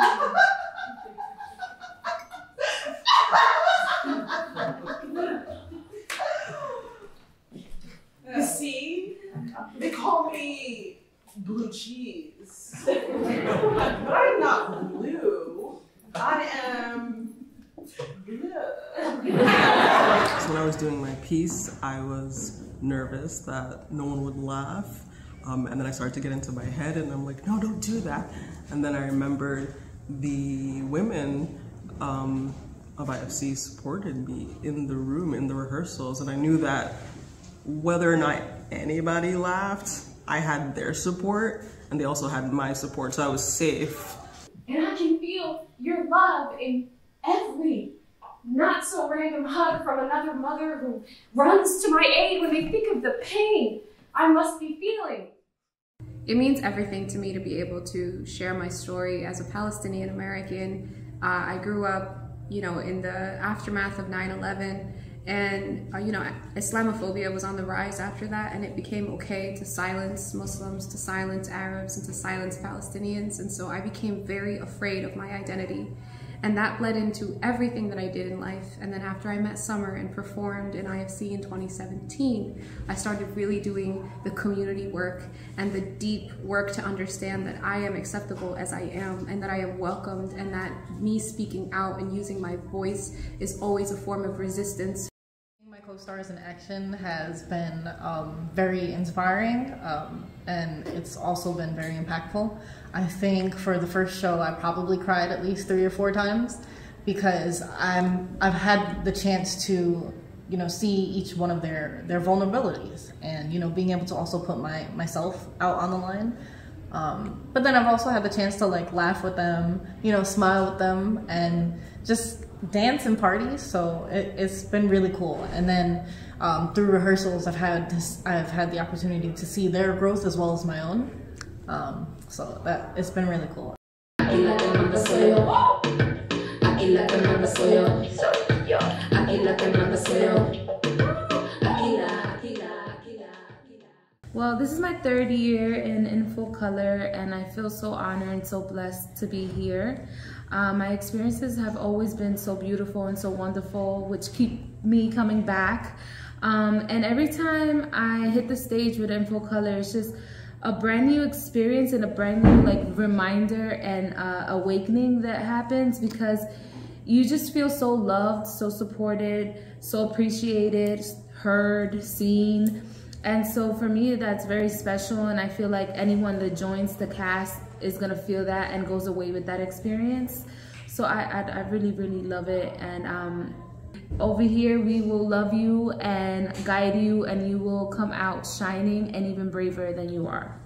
you see, they call me blue cheese, but I'm not blue. I am blue. so when I was doing my piece, I was nervous that no one would laugh. Um, and then I started to get into my head, and I'm like, no, don't do that. And then I remembered the women um, of IFC supported me in the room, in the rehearsals. And I knew that whether or not anybody laughed, I had their support and they also had my support. So I was safe. And I can feel your love in every not so random hug from another mother who runs to my aid when they think of the pain I must be feeling. It means everything to me to be able to share my story as a Palestinian American. Uh, I grew up, you know, in the aftermath of 9-11 and, uh, you know, Islamophobia was on the rise after that and it became okay to silence Muslims, to silence Arabs, and to silence Palestinians. And so I became very afraid of my identity. And that led into everything that I did in life. And then after I met Summer and performed in IFC in 2017, I started really doing the community work and the deep work to understand that I am acceptable as I am and that I am welcomed and that me speaking out and using my voice is always a form of resistance co-stars in action has been um, very inspiring um, and it's also been very impactful. I think for the first show I probably cried at least three or four times because I'm I've had the chance to you know see each one of their their vulnerabilities and you know being able to also put my myself out on the line um, but then I've also had the chance to like laugh with them you know smile with them and just dance and parties, so it, has been really cool. And then um, through rehearsals, I've had this, I've had the opportunity to see their growth as well as my own. Um, so that it's been really cool. Well, this is my third year in In Full Color, and I feel so honored and so blessed to be here. Um, my experiences have always been so beautiful and so wonderful, which keep me coming back. Um, and every time I hit the stage with In Full Color, it's just a brand new experience and a brand new like reminder and uh, awakening that happens because you just feel so loved, so supported, so appreciated, heard, seen. And so for me, that's very special. And I feel like anyone that joins the cast is gonna feel that and goes away with that experience. So I, I, I really, really love it. And um, over here, we will love you and guide you and you will come out shining and even braver than you are.